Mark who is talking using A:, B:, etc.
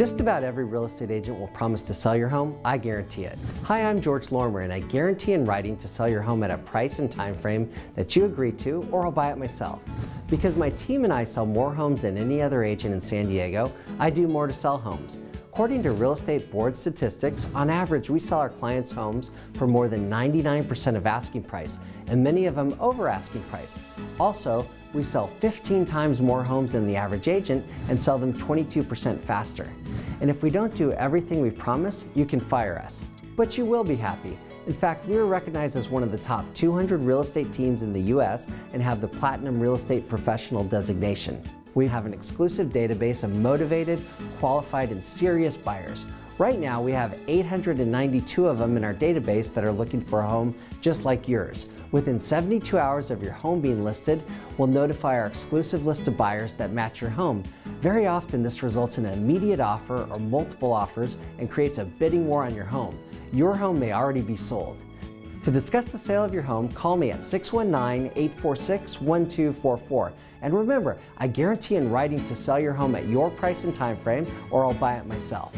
A: Just about every real estate agent will promise to sell your home, I guarantee it. Hi, I'm George Lorimer and I guarantee in writing to sell your home at a price and time frame that you agree to or I'll buy it myself. Because my team and I sell more homes than any other agent in San Diego, I do more to sell homes. According to Real Estate Board statistics, on average we sell our clients' homes for more than 99% of asking price, and many of them over asking price. Also, we sell 15 times more homes than the average agent and sell them 22% faster. And if we don't do everything we promise, you can fire us. But you will be happy. In fact, we are recognized as one of the top 200 real estate teams in the US and have the Platinum Real Estate Professional designation. We have an exclusive database of motivated, qualified, and serious buyers. Right now, we have 892 of them in our database that are looking for a home just like yours. Within 72 hours of your home being listed, we'll notify our exclusive list of buyers that match your home. Very often, this results in an immediate offer or multiple offers and creates a bidding war on your home. Your home may already be sold. To discuss the sale of your home, call me at 619 846 1244. And remember, I guarantee in writing to sell your home at your price and time frame, or I'll buy it myself.